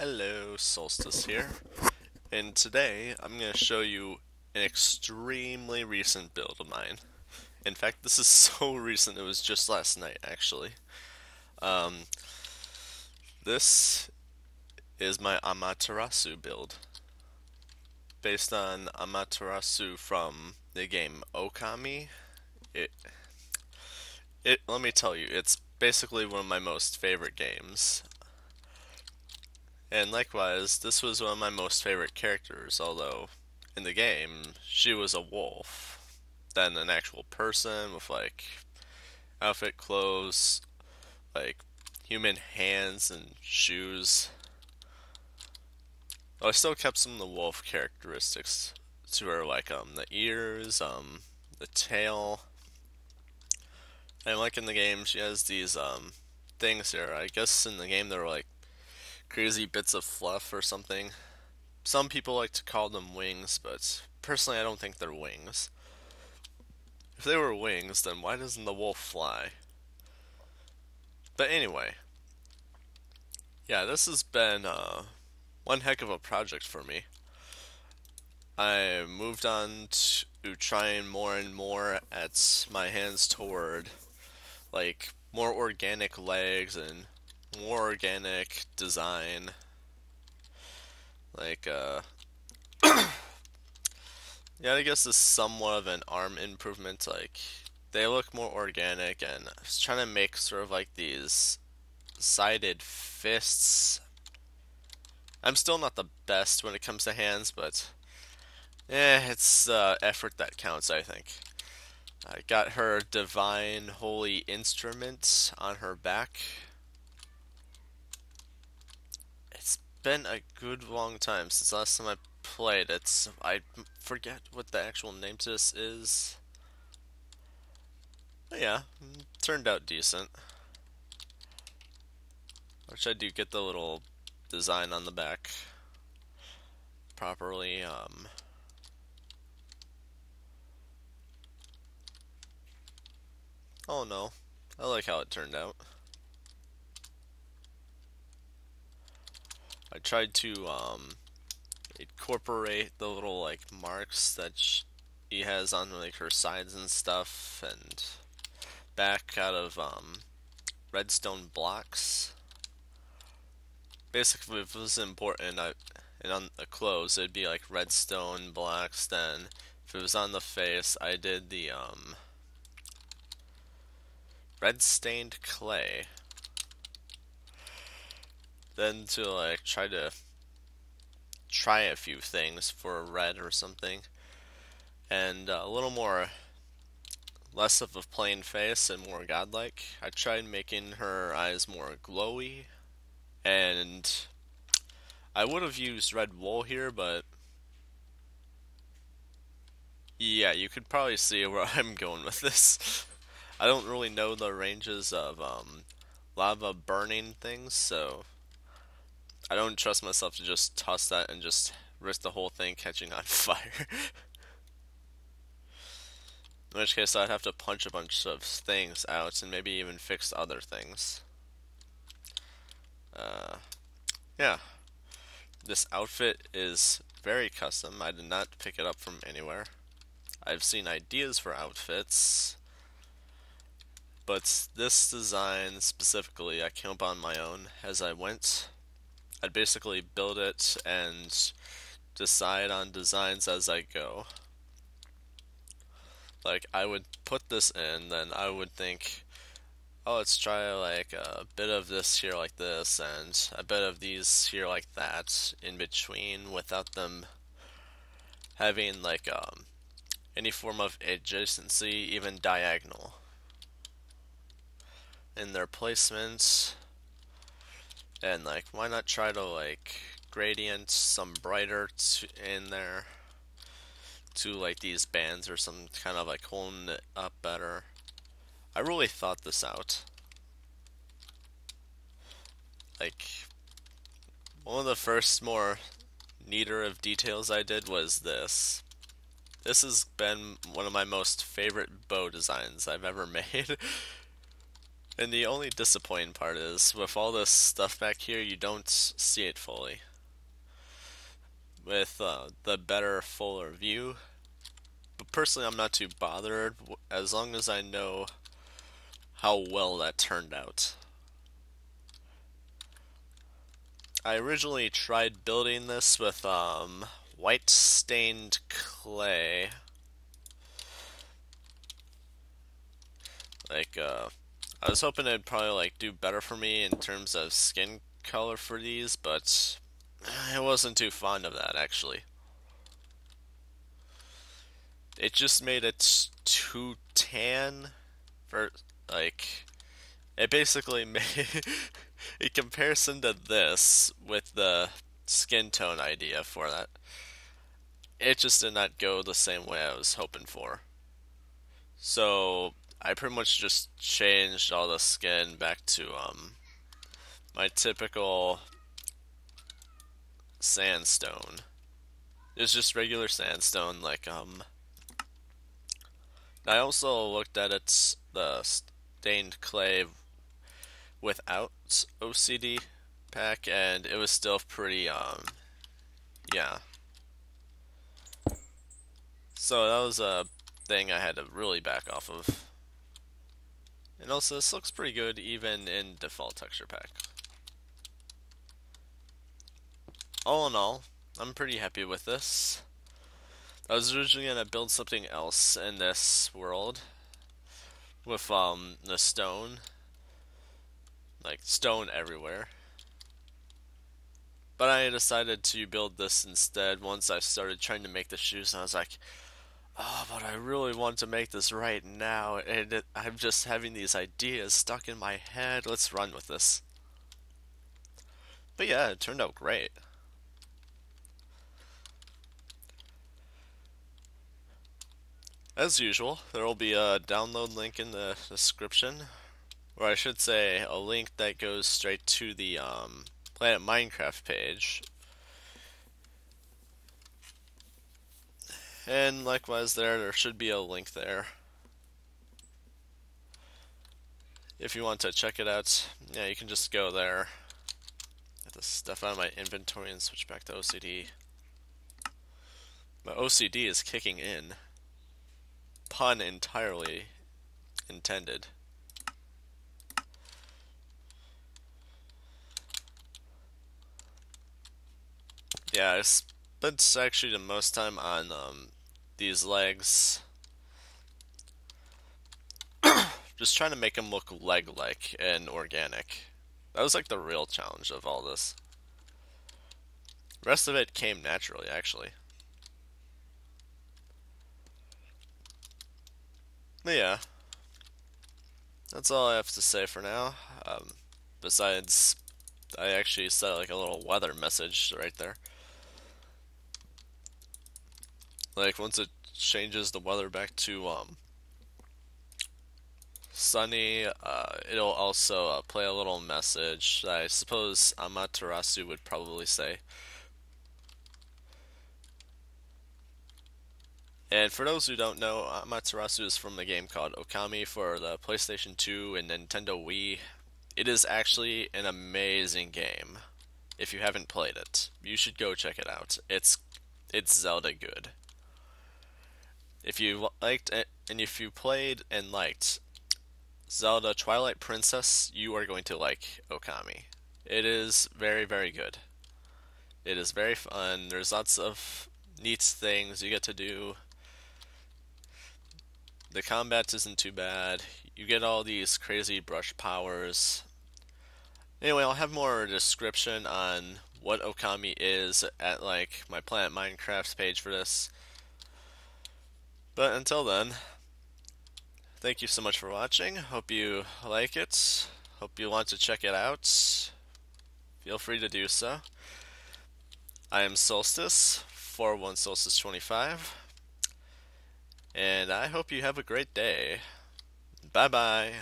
Hello, Solstice here, and today I'm going to show you an extremely recent build of mine. In fact, this is so recent, it was just last night actually. Um, this is my Amaterasu build, based on Amaterasu from the game Okami. It, it, let me tell you, it's basically one of my most favorite games. And likewise, this was one of my most favorite characters, although in the game, she was a wolf. Than an actual person with like outfit, clothes, like human hands and shoes. I still kept some of the wolf characteristics to her, like um the ears, um the tail. And like in the game, she has these um things here. I guess in the game they were like crazy bits of fluff or something. Some people like to call them wings, but personally I don't think they're wings. If they were wings, then why doesn't the wolf fly? But anyway, yeah, this has been uh, one heck of a project for me. I moved on to trying more and more at my hands toward like more organic legs and more organic design. Like, uh, yeah, I guess it's somewhat of an arm improvement. Like, they look more organic, and I was trying to make sort of like these sided fists. I'm still not the best when it comes to hands, but eh, it's uh, effort that counts, I think. I got her divine holy instrument on her back. Been a good long time since last time I played it. I forget what the actual name to this is. But yeah, turned out decent. Which I do get the little design on the back properly. Um, oh no, I like how it turned out. I tried to um, incorporate the little like marks that she has on like her sides and stuff, and back out of um, redstone blocks. Basically, if it was important, I, and on the clothes, it'd be like redstone blocks. Then, if it was on the face, I did the um, red stained clay then to like try to try a few things for a red or something. And uh, a little more less of a plain face and more godlike. I tried making her eyes more glowy. And i would have used red wool here but yeah you could probably see where i'm going with this. I don't really know the ranges of um, lava burning things so I don't trust myself to just toss that and just risk the whole thing catching on fire. In which case, I'd have to punch a bunch of things out and maybe even fix other things. Uh, yeah. This outfit is very custom. I did not pick it up from anywhere. I've seen ideas for outfits, but this design specifically I came up on my own as I went. I'd basically build it and decide on designs as I go. Like, I would put this in, then I would think, oh, let's try like a bit of this here like this, and a bit of these here like that in between without them having like um, any form of adjacency, even diagonal. In their placement, and like, why not try to like gradient some brighter in there to like these bands or some kind of like holding it up better. I really thought this out. Like, one of the first more neater of details I did was this. This has been one of my most favorite bow designs I've ever made. And the only disappointing part is, with all this stuff back here, you don't see it fully. With uh, the better, fuller view. But personally, I'm not too bothered, as long as I know how well that turned out. I originally tried building this with um, white stained clay. Like, uh, I was hoping it'd probably like do better for me in terms of skin color for these, but eh, I wasn't too fond of that actually. It just made it too tan for like it basically made in comparison to this with the skin tone idea for that it just did not go the same way I was hoping for. So I pretty much just changed all the skin back to um my typical sandstone. It's just regular sandstone like um I also looked at its the stained clay without OCD pack and it was still pretty um yeah so that was a thing I had to really back off of. And also, this looks pretty good even in default texture pack. All in all, I'm pretty happy with this. I was originally going to build something else in this world with um, the stone. Like, stone everywhere. But I decided to build this instead once I started trying to make the shoes, and I was like, oh, but I really want to make this right now, and it, I'm just having these ideas stuck in my head. Let's run with this. But yeah, it turned out great. As usual, there will be a download link in the description, or I should say a link that goes straight to the um, Planet Minecraft page And likewise there, there should be a link there. If you want to check it out, yeah, you can just go there. Get this stuff out of my inventory and switch back to OCD. My OCD is kicking in. Pun entirely intended. Yeah, I spent actually the most time on um, these legs. Just trying to make them look leg-like and organic. That was like the real challenge of all this. The rest of it came naturally, actually. But yeah. That's all I have to say for now. Um, besides, I actually set like a little weather message right there. Like once it changes the weather back to um, sunny, uh, it'll also uh, play a little message that I suppose Amaterasu would probably say. And for those who don't know, Amaterasu is from a game called Okami for the PlayStation 2 and Nintendo Wii. It is actually an amazing game. If you haven't played it, you should go check it out. It's it's Zelda good. If you liked and if you played and liked Zelda Twilight Princess, you are going to like Okami. It is very, very good. It is very fun. There's lots of neat things you get to do. The combat isn't too bad. You get all these crazy brush powers. Anyway, I'll have more description on what Okami is at like my Planet Minecraft page for this. But until then, thank you so much for watching. Hope you like it. Hope you want to check it out. Feel free to do so. I am Solstice, 41 Solstice 25. And I hope you have a great day. Bye bye.